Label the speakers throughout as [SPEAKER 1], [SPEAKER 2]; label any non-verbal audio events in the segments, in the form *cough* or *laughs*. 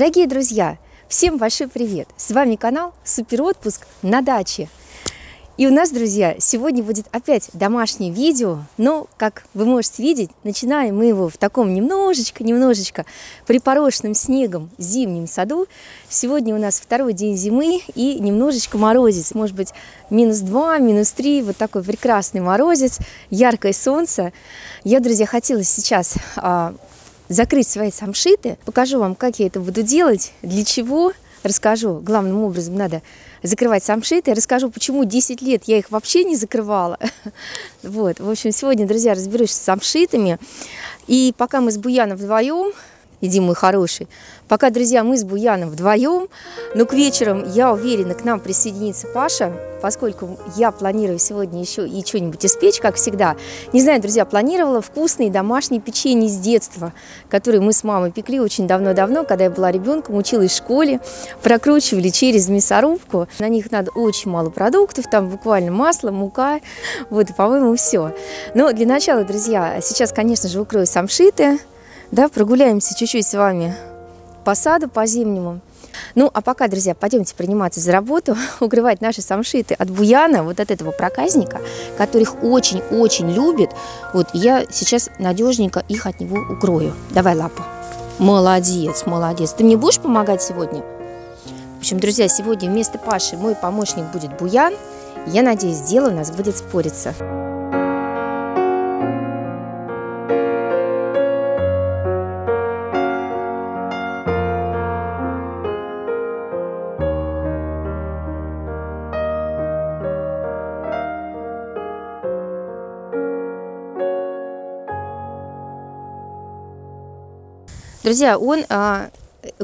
[SPEAKER 1] Дорогие друзья, всем большой привет! С вами канал Супер Отпуск на даче. И у нас, друзья, сегодня будет опять домашнее видео, но, как вы можете видеть, начинаем мы его в таком немножечко-немножечко припорошенным снегом зимнем саду. Сегодня у нас второй день зимы и немножечко морозец, может быть, минус 2, минус 3, вот такой прекрасный морозец, яркое солнце. Я, друзья, хотела сейчас а, закрыть свои самшиты, покажу вам, как я это буду делать, для чего, расскажу. Главным образом надо закрывать самшиты. Расскажу, почему 10 лет я их вообще не закрывала. *laughs* Вот, в общем, сегодня, друзья, разберусь с самшитами. И пока мы с Буяном вдвоем, иди мой хороший, пока, друзья, мы с Буяном вдвоем, но к вечерам, я уверена, к нам присоединится Паша, поскольку я планирую сегодня еще и что-нибудь испечь, как всегда. Не знаю, друзья, планировала вкусные домашние печенье с детства, которые мы с мамой пекли очень давно-давно, когда я была ребенком, училась в школе, прокручивали через мясорубку. На них надо очень мало продуктов, там буквально масло, мука, вот, по-моему, все. Но для начала, друзья, сейчас, конечно же, укрою самшиты, да, прогуляемся чуть-чуть с вами по саду, по зимнему. Ну, а пока, друзья, пойдемте приниматься за работу, *laughs* укрывать наши самшиты от буяна, вот от этого проказника, который их очень-очень любит. Вот я сейчас надежненько их от него укрою. Давай лапу. Молодец, молодец. Ты мне будешь помогать сегодня? В общем, друзья, сегодня вместо Паши мой помощник будет Буян. Я надеюсь, дело у нас будет спориться. Друзья, он а,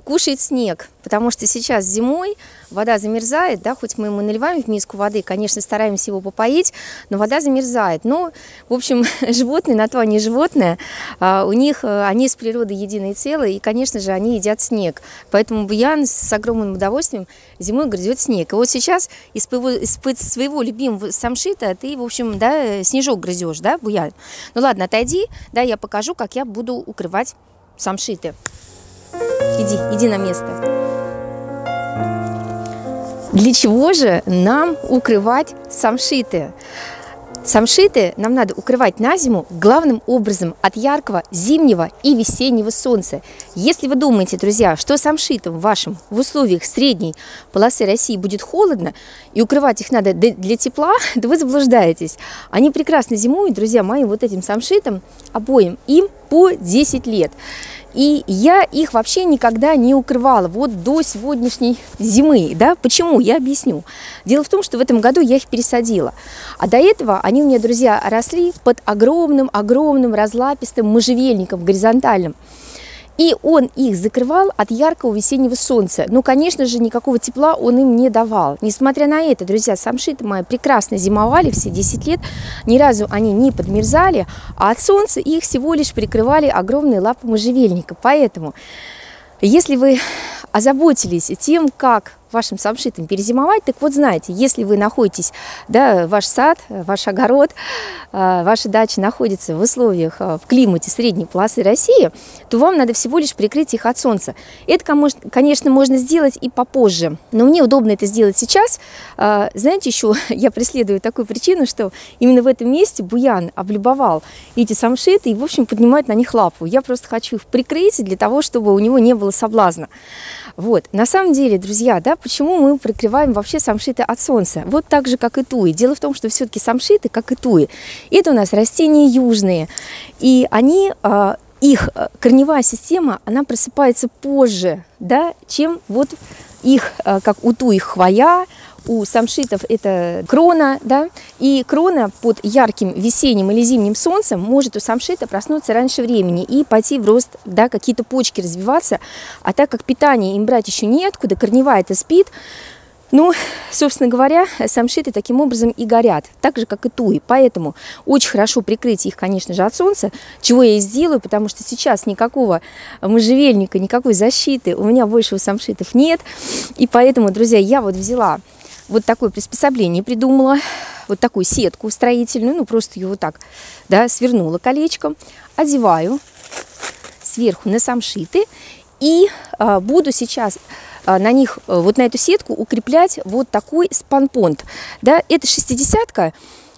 [SPEAKER 1] кушает снег, потому что сейчас зимой вода замерзает, да, хоть мы ему наливаем в миску воды, конечно, стараемся его попоить, но вода замерзает. Ну, в общем, *laughs* животные, на то они животные, а, у них, а, они с природой единое целое, и, конечно же, они едят снег. Поэтому Буян с огромным удовольствием зимой грызет снег. И вот сейчас из своего, из своего любимого самшита ты, в общем, да, снежок грызешь, да, Буян? Ну ладно, отойди, да, я покажу, как я буду укрывать самшиты. Иди, иди на место. Для чего же нам укрывать самшиты? Самшиты нам надо укрывать на зиму главным образом от яркого зимнего и весеннего солнца. Если вы думаете, друзья, что самшитам вашим в условиях средней полосы России будет холодно и укрывать их надо для тепла, *laughs* то вы заблуждаетесь. Они прекрасно зимуют, друзья мои, вот этим самшитам обоим, им по 10 лет. И я их вообще никогда не укрывала, вот до сегодняшней зимы, да, почему, я объясню. Дело в том, что в этом году я их пересадила, а до этого они у меня, друзья, росли под огромным-огромным разлапистым можжевельником горизонтальным. И он их закрывал от яркого весеннего солнца. Ну, конечно же, никакого тепла он им не давал. Несмотря на это, друзья, самшиты мои прекрасно зимовали все 10 лет. Ни разу они не подмерзали, а от солнца их всего лишь прикрывали огромные лапы можжевельника. Поэтому, если вы озаботились тем, как вашим самшитам перезимовать, так вот знаете, если вы находитесь, да, ваш сад, ваш огород, а, ваша дача находится в условиях, а, в климате средней полосы России, то вам надо всего лишь прикрыть их от солнца. Это, конечно, можно сделать и попозже, но мне удобно это сделать сейчас. А, знаете, еще *laughs* я преследую такую причину, что именно в этом месте Буян облюбовал эти самшиты и, в общем, поднимает на них лапу. Я просто хочу их прикрыть для того, чтобы у него не было соблазна. Вот, на самом деле, друзья, да, почему мы прикрываем вообще самшиты от солнца? Вот так же, как и туи. Дело в том, что все-таки самшиты, как и туи, это у нас растения южные, и они а, их а, корневая система, она просыпается позже, да, чем вот их, а, как у туи хвоя, у самшитов это крона, да, и крона под ярким весенним или зимним солнцем может у самшита проснуться раньше времени и пойти в рост, да, какие-то почки развиваться, а так как питание им брать еще неоткуда, корневая это спит, ну, собственно говоря, самшиты таким образом и горят, так же, как и туи. Поэтому очень хорошо прикрыть их, конечно же, от солнца, чего я и сделаю, потому что сейчас никакого можжевельника, никакой защиты у меня больше у самшитов нет. И поэтому, друзья, я вот взяла вот такое приспособление придумала, вот такую сетку строительную, ну просто ее вот так, да, свернула колечком, одеваю сверху на самшиты И а, буду сейчас а, на них, э, вот на эту сетку укреплять вот такой спанпонт. Да, это шестидесятка,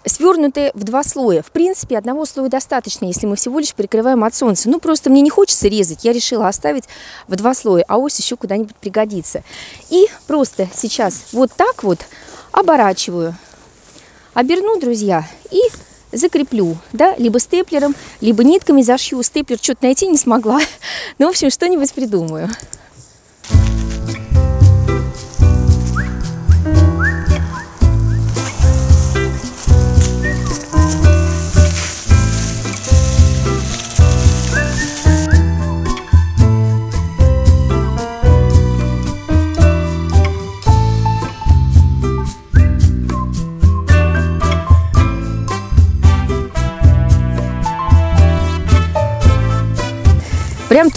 [SPEAKER 1] свернутые в два слоя. В принципе, одного слоя достаточно, если мы всего лишь прикрываем от солнца. Ну, просто мне не хочется резать, я решила оставить в два слоя, а ось еще куда-нибудь пригодится. И просто сейчас вот так вот оборачиваю, оберну, друзья, и закреплю, да, либо степлером, либо нитками зашью. Степлер что-то найти не смогла. *laughs* Ну, в общем, что-нибудь придумаю. Прям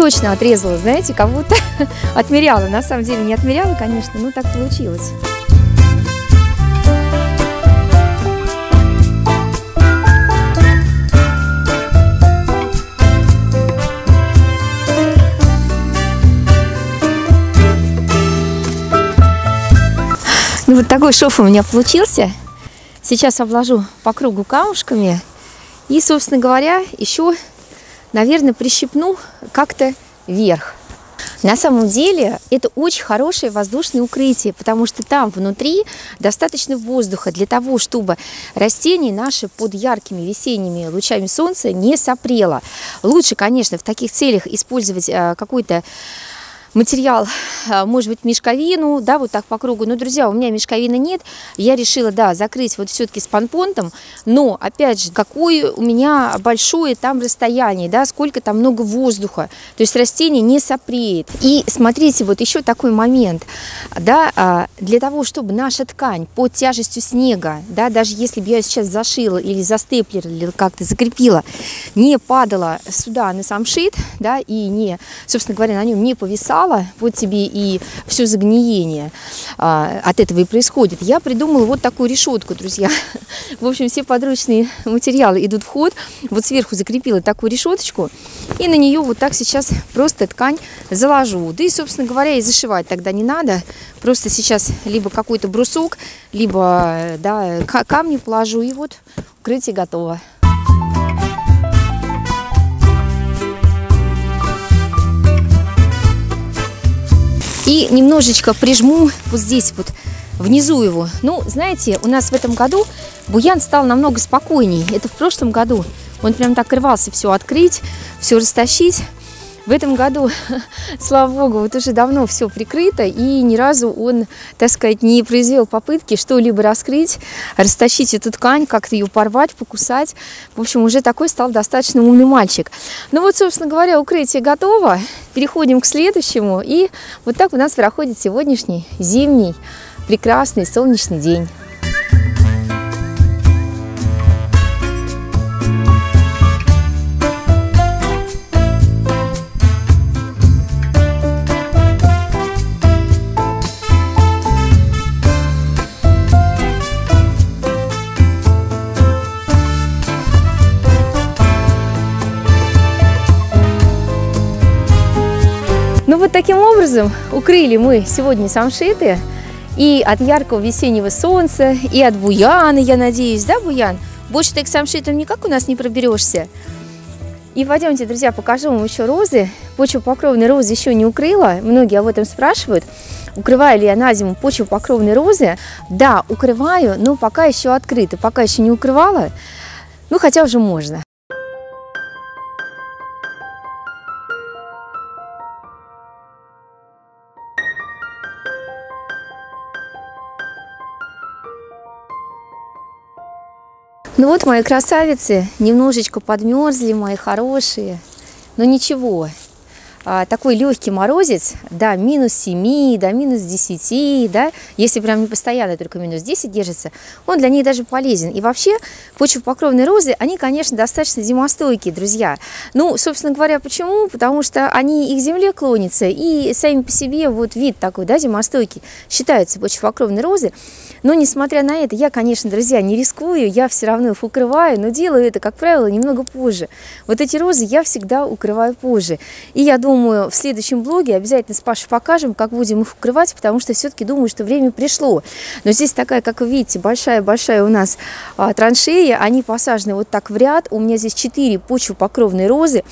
[SPEAKER 1] точно отрезала, знаете, как будто *laughs* отмеряла. На самом деле не отмеряла, конечно, но так получилось. Ну вот такой шов у меня получился. Сейчас обложу по кругу камушками. И, собственно говоря, еще наверное, прищипну как-то вверх. На самом деле это очень хорошее воздушное укрытие, потому что там внутри достаточно воздуха для того, чтобы растения наши под яркими весенними лучами солнца не сопрело. Лучше, конечно, в таких целях использовать э, какой-то материал, а, может быть, мешковину, да, вот так по кругу. Но, друзья, у меня мешковины нет. Я решила, да, закрыть вот все-таки с панпонтом. Но, опять же, какое у меня большое там расстояние, да, сколько там много воздуха. То есть растение не сопреет. И смотрите, вот еще такой момент, да, а, для того, чтобы наша ткань под тяжестью снега, да, даже если бы я сейчас зашила или застеплила, или как-то закрепила, не падала сюда на самшит, да, и не, собственно говоря, на нем не повисала, упала, вот тебе и все загниение а, от этого и происходит. Я придумала вот такую решетку, друзья. В общем, все подручные материалы идут в ход. Вот сверху закрепила такую решеточку, и на нее вот так сейчас просто ткань заложу. Да и, собственно говоря, и зашивать тогда не надо. Просто сейчас либо какой-то брусок, либо да, камни положу, и вот укрытие готово. И немножечко прижму вот здесь вот, внизу его. Ну, знаете, у нас в этом году буян стал намного спокойней. Это в прошлом году он прям так рвался все открыть, все растащить. В этом году, *laughs* слава богу, вот уже давно все прикрыто, и ни разу он, так сказать, не произвел попытки что-либо раскрыть, растащить эту ткань, как-то ее порвать, покусать. В общем, уже такой стал достаточно умный мальчик. Ну вот, собственно говоря, укрытие готово. Переходим к следующему. И вот так у нас проходит сегодняшний зимний прекрасный солнечный день. Вот таким образом укрыли мы сегодня самшиты и от яркого весеннего солнца, и от буяна, я надеюсь, да, буян? Больше ты к самшитам никак у нас не проберешься. И пойдемте, друзья, покажу вам еще розы. Почвопокровные розы еще не укрыла. Многие об этом спрашивают. Укрываю ли я на зиму почвопокровные розы? Да, укрываю, но пока еще открыто. Пока еще не укрывала. Ну, хотя уже можно. Ну вот мои красавицы немножечко подмерзли, мои хорошие. Но ничего, такой легкий морозец, да, минус 7, да, минус 10, да, если прям не постоянно только минус 10 держится, он для них даже полезен. И вообще почвопокровные розы, они, конечно, достаточно зимостойкие, друзья. Ну, собственно говоря, почему? Потому что они и к земле клонятся, и сами по себе вот вид такой, да, зимостойкий, считаются почвопокровные розы. Но, несмотря на это, я, конечно, друзья, не рискую, я все равно их укрываю, но делаю это, как правило, немного позже. Вот эти розы я всегда укрываю позже. И я думаю, думаю, в следующем блоге обязательно с Пашей покажем, как будем их укрывать, потому что все-таки думаю, что время пришло. Но здесь такая, как вы видите, большая-большая у нас а, траншея, они посажены вот так в ряд. У меня здесь 4 почвопокровные розы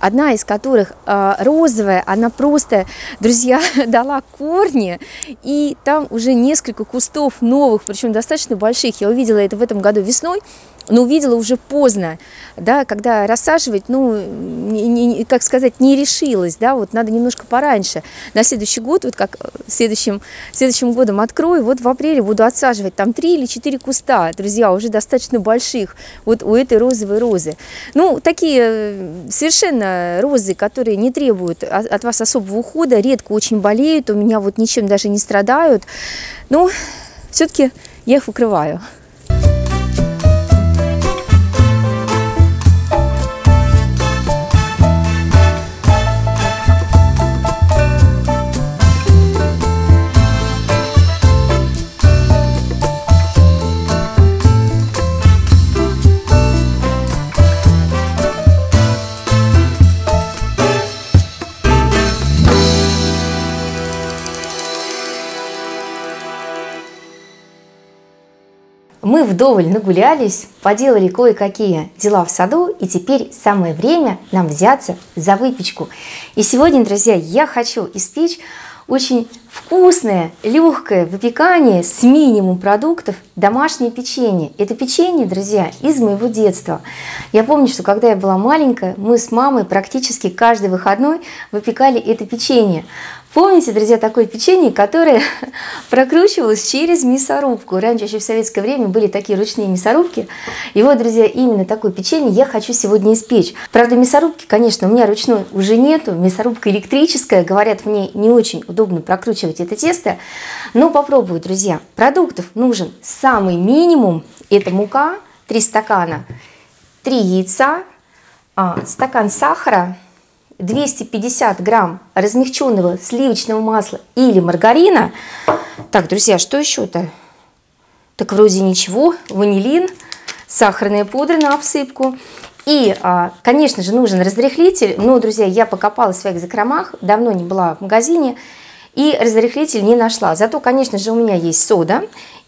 [SPEAKER 1] одна из которых э, розовая, она просто, друзья, *laughs* дала корни, и там уже несколько кустов новых, причем достаточно больших. Я увидела это в этом году весной, но увидела уже поздно, да, когда рассаживать, ну, не, не, как сказать, не решилась, да, вот надо немножко пораньше. На следующий год, вот как следующим, следующим годом открою, вот в апреле буду отсаживать там три или четыре куста, друзья, уже достаточно больших, вот у этой розовой розы. Ну, такие э, совершенно розы, которые не требуют от вас особого ухода, редко очень болеют, у меня вот ничем даже не страдают, но все-таки я их укрываю. Мы вдоволь нагулялись, поделали кое-какие дела в саду, и теперь самое время нам взяться за выпечку. И сегодня, друзья, я хочу испечь очень вкусное, легкое выпекание с минимум продуктов, домашнее печенье. Это печенье, друзья, из моего детства. Я помню, что когда я была маленькая, мы с мамой практически каждый выходной выпекали это печенье. Помните, друзья, такое печенье, которое *laughs* прокручивалось через мясорубку. Раньше еще в советское время были такие ручные мясорубки. И вот, друзья, именно такое печенье я хочу сегодня испечь. Правда, мясорубки, конечно, у меня ручной уже нету. Мясорубка электрическая. Говорят, в ней не очень удобно прокручивать это тесто. Но попробую, друзья. Продуктов нужен самый минимум. Это мука, 3 стакана, 3 яйца, а, стакан сахара, 250 грамм размягченного сливочного масла или маргарина. Так, друзья, что еще-то? Так вроде ничего. Ванилин, сахарная пудра на обсыпку. И, а, конечно же, нужен разрыхлитель. Но, друзья, я покопалась в своих закромах, давно не была в магазине, и разрыхлитель не нашла. Зато, конечно же, у меня есть сода.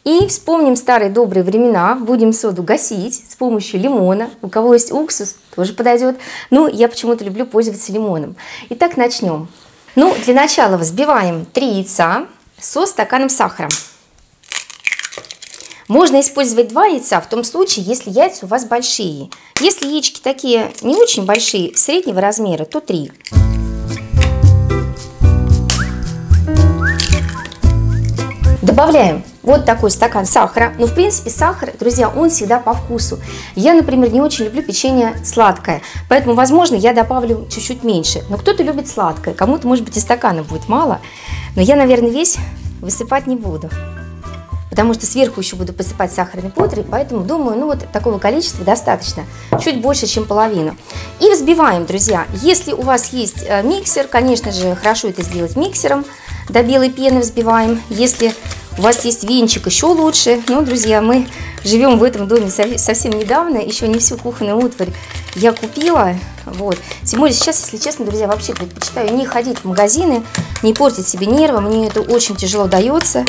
[SPEAKER 1] И вспомним старые добрые времена, будем соду гасить с помощью лимона. У кого есть уксус, тоже подойдет. Ну, я почему-то люблю пользоваться лимоном. Итак, начнем. Ну, для начала взбиваем 3 яйца со стаканом сахара. Можно использовать 2 яйца в том случае, если яйца у вас большие. Если яички такие не очень большие, среднего размера, то 3. Добавляем вот такой стакан сахара. Но, в принципе, сахар, друзья, он всегда по вкусу. Я, например, не очень люблю печенье сладкое, поэтому, возможно, я добавлю чуть-чуть меньше. Но кто-то любит сладкое, кому-то, может быть, и стакана будет мало. Но я, наверное, весь высыпать не буду потому что сверху еще буду посыпать сахарной пудрой, поэтому думаю, ну вот такого количества достаточно, чуть больше, чем половину. И взбиваем, друзья. Если у вас есть э, миксер, конечно же, хорошо это сделать миксером, до белой пены взбиваем. Если у вас есть венчик, еще лучше. Но, друзья, мы живем в этом доме совсем недавно, еще не всю кухонную утварь я купила. Вот. Тем более сейчас, если честно, друзья, вообще предпочитаю не ходить в магазины, не портить себе нервы. Мне это очень тяжело дается.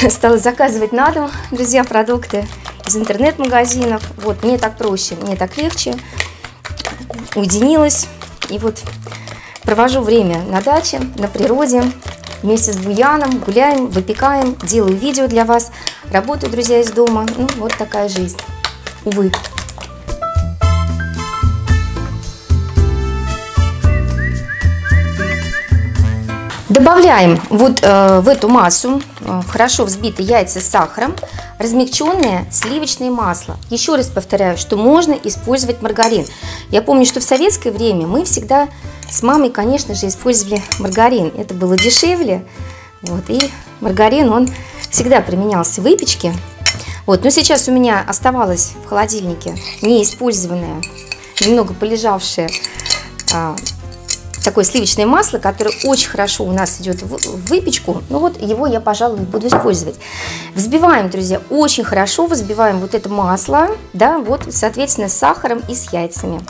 [SPEAKER 1] *laughs* Стала заказывать на дом, друзья, продукты из интернет-магазинов. Вот, мне так проще, мне так легче. Уединилась. И вот провожу время на даче, на природе вместе с Буяном, гуляем, выпекаем, делаю видео для вас, работаю, друзья, из дома. Ну, вот такая жизнь. Увы. Добавляем вот э, в эту массу э, хорошо взбитые яйца с сахаром, размягченное сливочное масло. Еще раз повторяю, что можно использовать маргарин. Я помню, что в советское время мы всегда с мамой, конечно же, использовали маргарин. Это было дешевле. Вот, и маргарин, он всегда применялся в выпечке. Вот, но сейчас у меня оставалось в холодильнике неиспользованное, немного полежавшее а, такое сливочное масло, которое очень хорошо у нас идет в выпечку. Ну вот его я, пожалуй, буду использовать. Взбиваем, друзья, очень хорошо взбиваем вот это масло, да, вот, соответственно, с сахаром и с яйцами.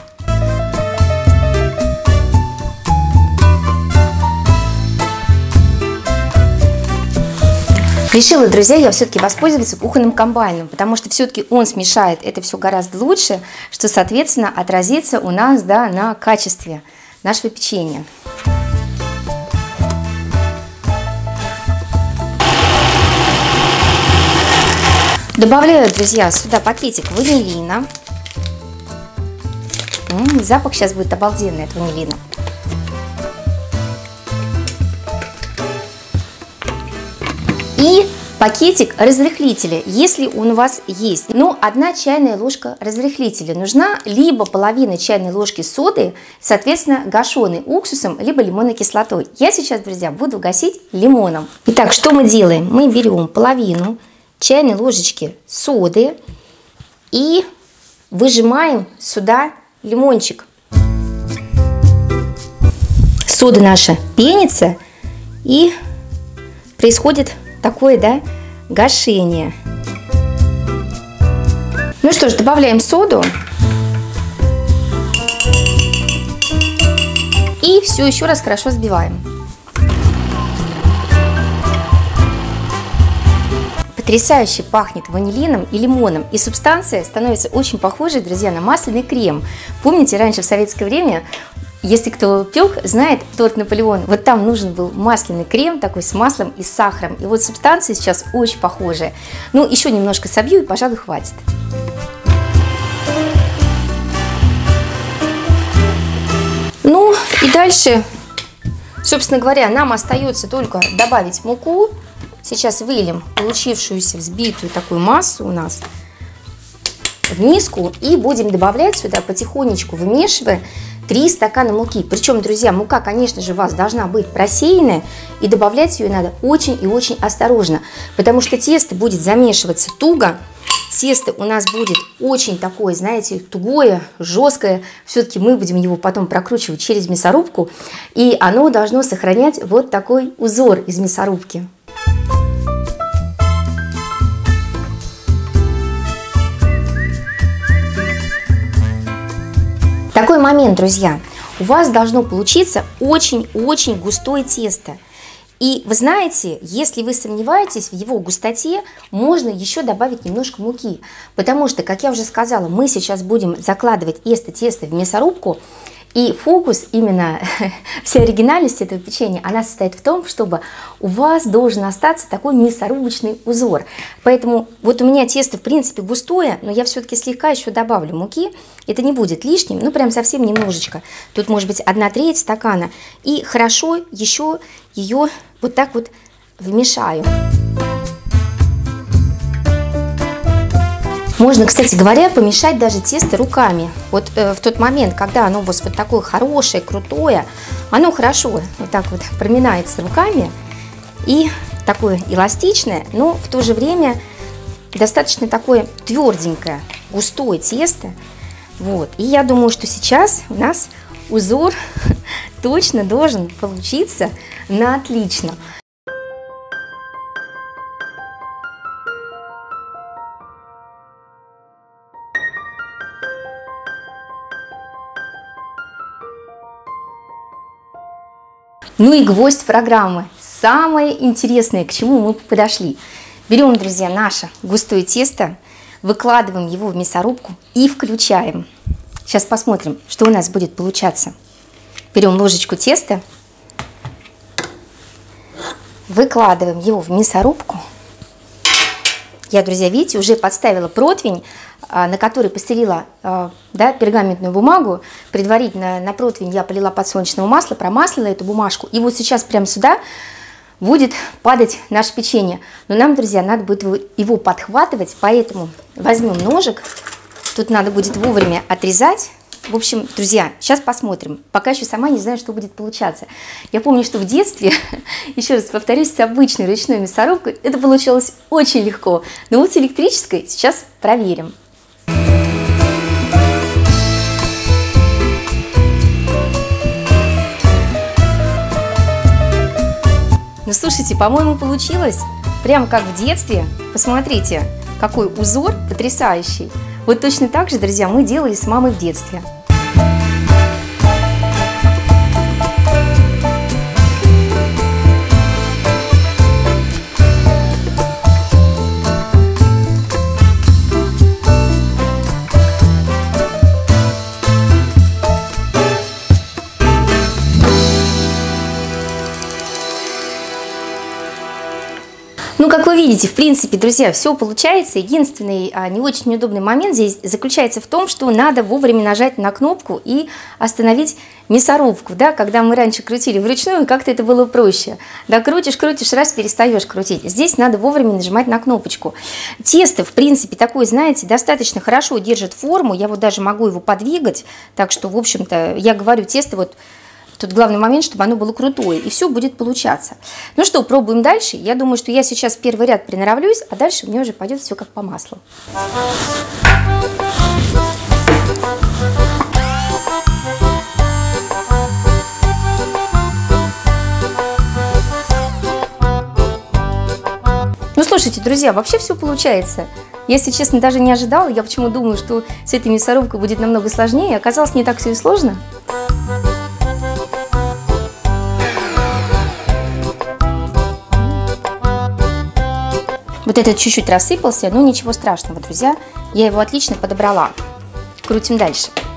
[SPEAKER 1] Решила, друзья, я все-таки воспользоваться кухонным комбайном, потому что все-таки он смешает это все гораздо лучше, что, соответственно, отразится у нас да, на качестве нашего печенья. Добавляю, друзья, сюда пакетик ванилина. М -м, запах сейчас будет обалденный от ванилина. И пакетик разрыхлителя, если он у вас есть. Ну, одна чайная ложка разрыхлителя нужна, либо половина чайной ложки соды, соответственно, гашеный уксусом, либо лимонной кислотой. Я сейчас, друзья, буду гасить лимоном. Итак, что мы делаем? Мы берем половину чайной ложечки соды и выжимаем сюда лимончик. Сода наша пенится и происходит такое, да, гашение. Ну что ж, добавляем соду. И все еще раз хорошо взбиваем. Потрясающе пахнет ванилином и лимоном. И субстанция становится очень похожей, друзья, на масляный крем. Помните, раньше в советское время если кто пек, знает торт Наполеон, вот там нужен был масляный крем такой с маслом и сахаром. И вот субстанции сейчас очень похожие. Ну, еще немножко собью и, пожалуй, хватит. Ну, и дальше, собственно говоря, нам остается только добавить муку. Сейчас выльем получившуюся взбитую такую массу у нас в миску и будем добавлять сюда потихонечку, вымешивая 3 стакана муки. Причем, друзья, мука, конечно же, у вас должна быть просеянная, и добавлять ее надо очень и очень осторожно, потому что тесто будет замешиваться туго, тесто у нас будет очень такое, знаете, тугое, жесткое. Все-таки мы будем его потом прокручивать через мясорубку, и оно должно сохранять вот такой узор из мясорубки. Такой момент, друзья. У вас должно получиться очень-очень густое тесто. И вы знаете, если вы сомневаетесь в его густоте, можно еще добавить немножко муки. Потому что, как я уже сказала, мы сейчас будем закладывать это тесто в мясорубку. И фокус именно *laughs* всей оригинальности этого печенья, она состоит в том, чтобы у вас должен остаться такой мясорубочный узор. Поэтому вот у меня тесто в принципе густое, но я все-таки слегка еще добавлю муки. Это не будет лишним, ну прям совсем немножечко. Тут может быть одна треть стакана. И хорошо еще ее вот так вот вмешаю. Можно, кстати говоря, помешать даже тесто руками. Вот э, в тот момент, когда оно у вас вот такое хорошее, крутое, оно хорошо вот так вот проминается руками и такое эластичное, но в то же время достаточно такое тверденькое, густое тесто. Вот. И я думаю, что сейчас у нас узор *laughs* точно должен получиться на отлично. Ну и гвоздь программы. Самое интересное, к чему мы подошли. Берем, друзья, наше густое тесто, выкладываем его в мясорубку и включаем. Сейчас посмотрим, что у нас будет получаться. Берем ложечку теста, выкладываем его в мясорубку. Я, друзья, видите, уже подставила противень, на который постелила а, да, пергаментную бумагу. Предварительно на противень я полила подсолнечного масла, промаслила эту бумажку. И вот сейчас прямо сюда будет падать наше печенье. Но нам, друзья, надо будет его подхватывать, поэтому возьмем ножик. Тут надо будет вовремя отрезать. В общем, друзья, сейчас посмотрим. Пока еще сама не знаю, что будет получаться. Я помню, что в детстве, *laughs* еще раз повторюсь, с обычной ручной мясорубкой это получалось очень легко. Но вот с электрической сейчас проверим. Слушайте, по-моему, получилось. Прям как в детстве. Посмотрите, какой узор потрясающий. Вот точно так же, друзья, мы делали с мамой в детстве. Видите, в принципе, друзья, все получается. Единственный а, не очень неудобный момент здесь заключается в том, что надо вовремя нажать на кнопку и остановить мясорубку, да, когда мы раньше крутили вручную, как-то это было проще. Да, крутишь, крутишь, раз перестаешь крутить. Здесь надо вовремя нажимать на кнопочку. Тесто, в принципе, такое, знаете, достаточно хорошо держит форму. Я вот даже могу его подвигать, так что, в общем-то, я говорю, тесто вот Тут главный момент, чтобы оно было крутое, и все будет получаться. Ну что, пробуем дальше. Я думаю, что я сейчас первый ряд приноровлюсь, а дальше мне уже пойдет все как по маслу. Ну, слушайте, друзья, вообще все получается. Если честно, даже не ожидала. Я почему думаю, что с этой мясорубкой будет намного сложнее. Оказалось, не так все и сложно. Вот этот чуть-чуть рассыпался, но ничего страшного, друзья. Я его отлично подобрала. Крутим дальше. Угу.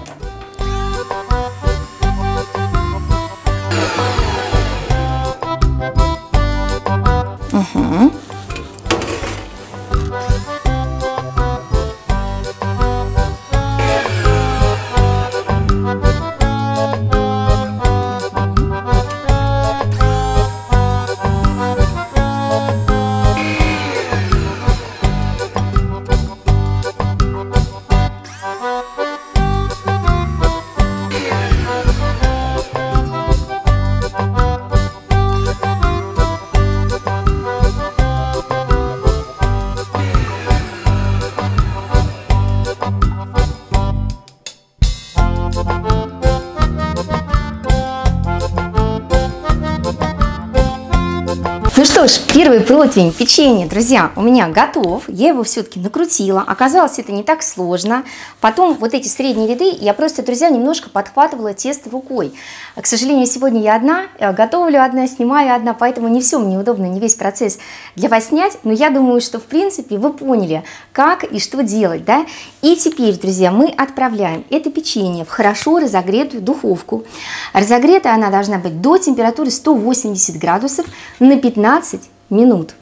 [SPEAKER 1] Противень печенья, друзья, у меня готов. Я его все-таки накрутила. Оказалось, это не так сложно. Потом вот эти средние ряды я просто, друзья, немножко подхватывала тесто рукой. К сожалению, сегодня я одна, э, готовлю одна, снимаю одна, поэтому не все мне удобно, не весь процесс для вас снять. Но я думаю, что, в принципе, вы поняли, как и что делать, да? И теперь, друзья, мы отправляем это печенье в хорошо разогретую духовку. Разогретая она должна быть до температуры 180 градусов на 15 15 минут.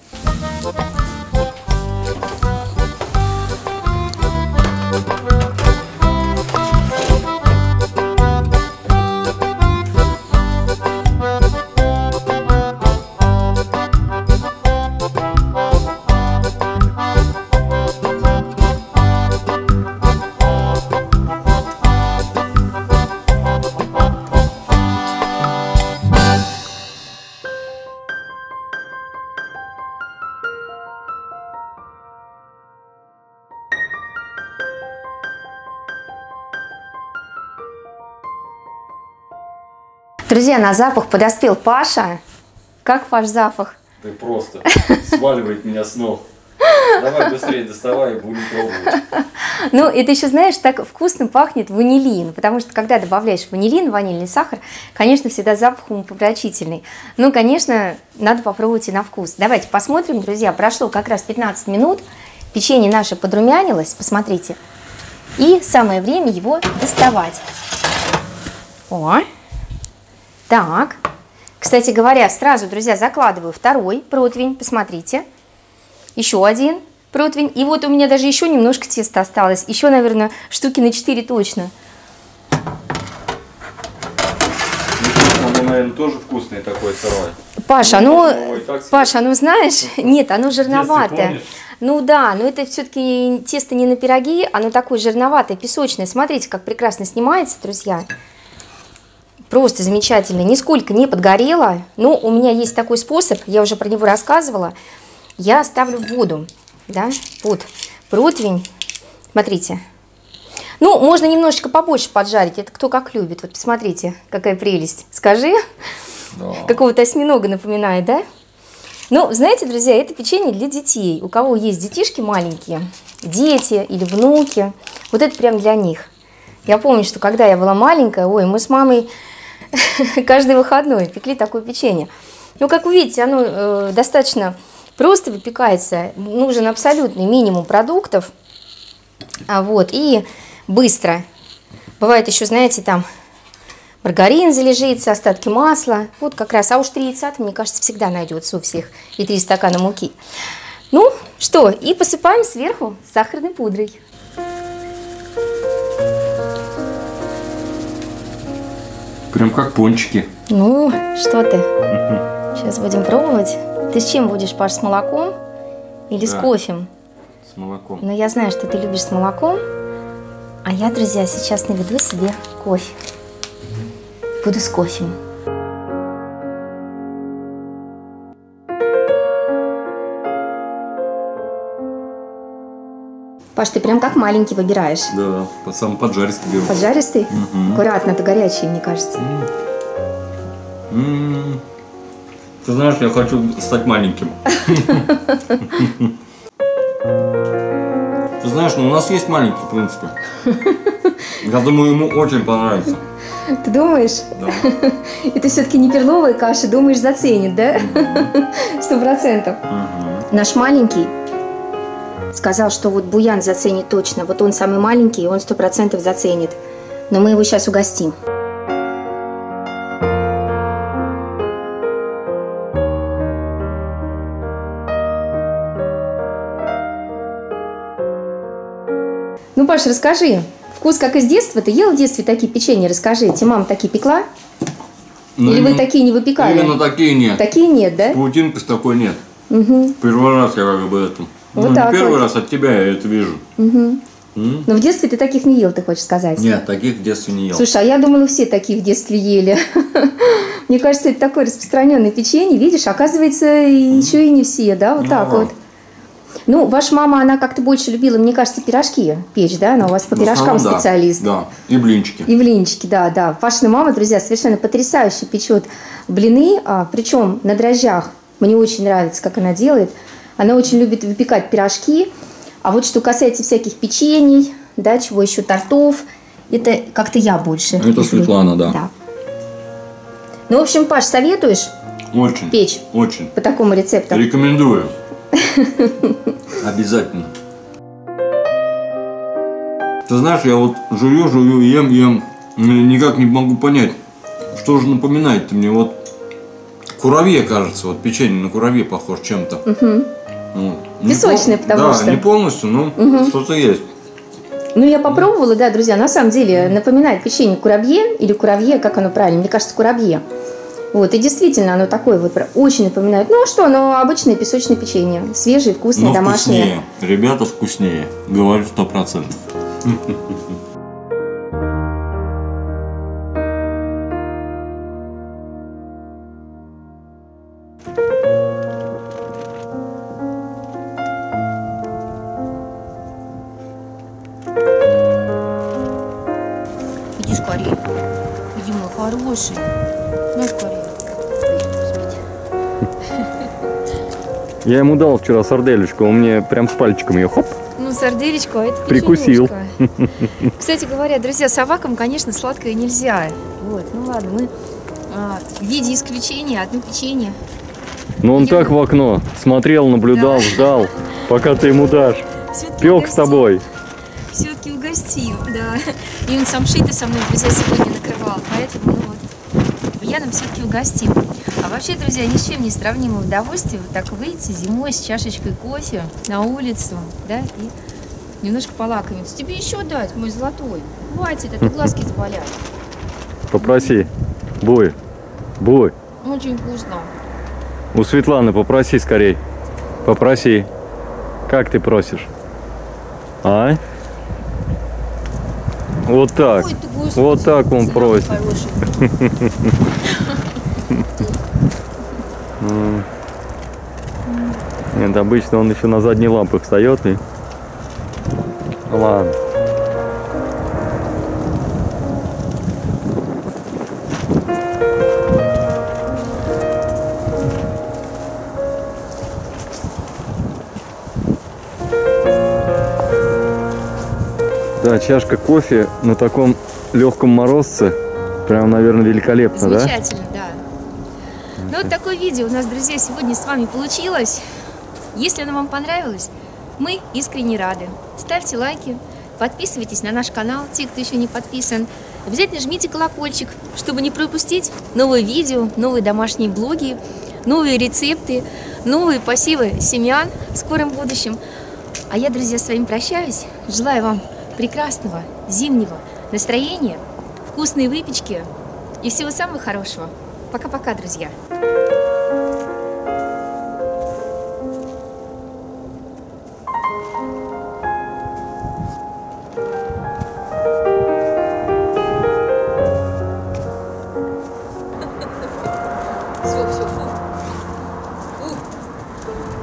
[SPEAKER 1] Друзья, на запах подоспел Паша. Как ваш запах?
[SPEAKER 2] Ты просто сваливает меня с ног. Давай быстрее доставай, будем пробовать.
[SPEAKER 1] Ну, это еще, знаешь, так вкусно пахнет ванилин, потому что когда добавляешь ванилин, ванильный сахар, конечно, всегда запах умопомрачительный. Ну, конечно, надо попробовать и на вкус. Давайте посмотрим, друзья, прошло как раз 15 минут, печенье наше подрумянилось, посмотрите. И самое время его доставать. О, так, кстати говоря, сразу, друзья, закладываю второй противень, посмотрите. Еще один противень. И вот у меня даже еще немножко теста осталось. Еще, наверное, штуки на 4 точно.
[SPEAKER 2] Оно, наверное, тоже вкусное такое сырое.
[SPEAKER 1] Паша, ну, Ой, Паша, ну знаешь, *laughs* нет, оно жирноватое. Ну да, но это все-таки тесто не на пироги, оно такое жирноватое, песочное. Смотрите, как прекрасно снимается, друзья. Просто замечательно, нисколько не подгорело. Но у меня есть такой способ, я уже про него рассказывала. Я ставлю в воду, да, вот, противень, смотрите. Ну, можно немножечко побольше поджарить, это кто как любит. Вот посмотрите, какая прелесть. Скажи, да. какого-то осьминога напоминает, да? Ну, знаете, друзья, это печенье для детей. У кого есть детишки маленькие, дети или внуки, вот это прям для них. Я помню, что когда я была маленькая, ой, мы с мамой *laughs* каждый выходной пекли такое печенье. Ну, как вы видите, оно э, достаточно просто выпекается, нужен абсолютный минимум продуктов, а вот, и быстро. Бывает еще, знаете, там маргарин залежится, остатки масла. Вот как раз. А уж три яйца, мне кажется, всегда найдется у всех. И три стакана муки. Ну, что, и посыпаем сверху сахарной пудрой.
[SPEAKER 2] Прям как пончики.
[SPEAKER 1] Ну, что ты? Сейчас будем пробовать. Ты с чем будешь, Паш, с молоком или с
[SPEAKER 2] Да.
[SPEAKER 1] кофе?
[SPEAKER 2] С молоком.
[SPEAKER 1] Но я знаю, что ты любишь с молоком. А я, друзья, сейчас наведу себе кофе. Буду с кофе. Паш, ты прям как маленький выбираешь.
[SPEAKER 2] Да, под самый поджаристый беру.
[SPEAKER 1] Поджаристый?
[SPEAKER 2] Мгм.
[SPEAKER 1] Аккуратно, это горячий, мне кажется.
[SPEAKER 2] М. Ты знаешь, я хочу стать маленьким. Ты знаешь, ну у нас есть маленький, в принципе. Я думаю, ему очень понравится.
[SPEAKER 1] Ты думаешь?
[SPEAKER 2] Да.
[SPEAKER 1] Это все-таки не перловая каша, думаешь, заценит, да? Сто процентов. Наш маленький сказал, что вот Буян заценит точно. Вот он самый маленький, и он сто процентов заценит. Но мы его сейчас угостим. Ну, Паш, расскажи. Вкус как из детства? Ты ел в детстве такие печенья? Расскажи. Тебе мама такие пекла?
[SPEAKER 2] Ну,
[SPEAKER 1] Или вы
[SPEAKER 2] именно-
[SPEAKER 1] такие не выпекали?
[SPEAKER 2] Именно такие нет.
[SPEAKER 1] Такие нет, да?
[SPEAKER 2] Паутинка с такой нет.
[SPEAKER 1] Угу.
[SPEAKER 2] Первый раз я как бы это.
[SPEAKER 1] Вот
[SPEAKER 2] ну,
[SPEAKER 1] так
[SPEAKER 2] первый
[SPEAKER 1] вот.
[SPEAKER 2] раз от тебя я это вижу.
[SPEAKER 1] Угу.
[SPEAKER 2] М?
[SPEAKER 1] Но в детстве ты таких не ел, ты хочешь сказать?
[SPEAKER 2] Нет, таких в детстве не ел.
[SPEAKER 1] Слушай, а я думала, все такие в детстве ели. *laughs* Мне кажется, это такое распространенное печенье. Видишь, оказывается, еще и не все, да, вот
[SPEAKER 2] Ну,
[SPEAKER 1] так вот. Ну, ваша мама, она как-то больше любила, мне кажется, пирожки печь, да? Она у вас по пирожкам
[SPEAKER 2] основном,
[SPEAKER 1] специалист.
[SPEAKER 2] Да, и блинчики.
[SPEAKER 1] И блинчики, да, да. Пашина мама, друзья, совершенно потрясающе печет блины, а, причем на дрожжах. Мне очень нравится, как она делает. Она очень любит выпекать пирожки. А вот что касается всяких печений, да, чего еще, тортов, это как-то я больше.
[SPEAKER 2] Это
[SPEAKER 1] люблю.
[SPEAKER 2] Светлана, да.
[SPEAKER 1] Да. Ну, в общем, Паш, советуешь
[SPEAKER 2] Очень.
[SPEAKER 1] печь
[SPEAKER 2] Очень.
[SPEAKER 1] по такому рецепту?
[SPEAKER 2] Рекомендую. *laughs* Обязательно. Ты знаешь, я вот жую, жую, ем, ем. Никак не могу понять, что же напоминает мне. Вот куравье, кажется, вот печенье на куравье похож чем-то. Ну, не
[SPEAKER 1] Песочное,
[SPEAKER 2] пол-
[SPEAKER 1] потому
[SPEAKER 2] да,
[SPEAKER 1] что.
[SPEAKER 2] не полностью, но что-то есть.
[SPEAKER 1] Ну, я попробовала, да, друзья, на самом деле напоминает печенье курабье или куравье, как оно правильно, мне кажется, курабье. Вот, и действительно, оно такое вот очень напоминает. Ну, а что, оно обычное песочное печенье, свежее, вкусное,
[SPEAKER 2] Но
[SPEAKER 1] домашнее.
[SPEAKER 2] вкуснее. Ребята вкуснее. Говорю сто процентов. *laughs*
[SPEAKER 3] Я ему дал вчера сарделечку, он мне прям с пальчиком ее хоп.
[SPEAKER 1] Ну, сарделечку, а это
[SPEAKER 3] Прикусил. *laughs*
[SPEAKER 1] Кстати говоря, друзья, собакам, конечно, сладкое нельзя. Вот, ну ладно, мы а, в виде исключения одно печенье.
[SPEAKER 3] Но он
[SPEAKER 1] Видимо.
[SPEAKER 3] так в окно смотрел, наблюдал,
[SPEAKER 1] Да.
[SPEAKER 3] ждал, пока ты ему дашь. Пек с тобой.
[SPEAKER 1] Все-таки угостил, да. И он сам шитый со мной, друзья, сегодня накрывал. Поэтому, ну вот, я нам все-таки угостил. А вообще, друзья, ни с чем не сравнимое удовольствие вот так выйти зимой с чашечкой кофе на улицу, да, и немножко полакомиться. Тебе еще дать, мой золотой? Хватит, это глазки заболят.
[SPEAKER 3] Попроси. Буй. Буй.
[SPEAKER 1] Очень вкусно.
[SPEAKER 3] У Светланы попроси скорей. Попроси. Как ты просишь? А? Вот так.
[SPEAKER 1] Ой,
[SPEAKER 3] Вот так он просит. *laughs* Нет, обычно он еще на задние лапы встает и... Ладно. Да, чашка кофе на таком легком морозце. Прям, наверное, великолепно, да?
[SPEAKER 1] Замечательно. Ну вот такое видео у нас, друзья, сегодня с вами получилось. Если оно вам понравилось, мы искренне рады. Ставьте лайки, подписывайтесь на наш канал, те, кто еще не подписан. Обязательно жмите колокольчик, чтобы не пропустить новые видео, новые домашние блоги, новые рецепты, новые посевы семян в скором будущем. А я, друзья, с вами прощаюсь. Желаю вам прекрасного зимнего настроения, вкусной выпечки и всего самого хорошего. Пока-пока, друзья!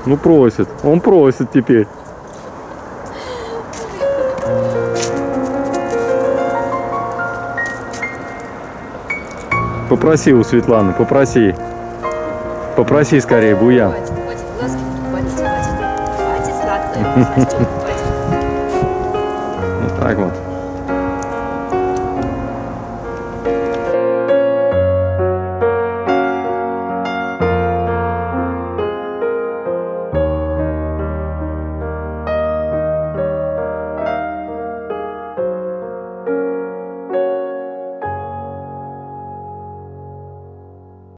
[SPEAKER 2] Ну просит, он просит теперь. Попроси у Светланы, попроси. Попроси скорее, Буян.
[SPEAKER 1] Хватит, хватит, глазки болеть, хватит. Хватит сладкое,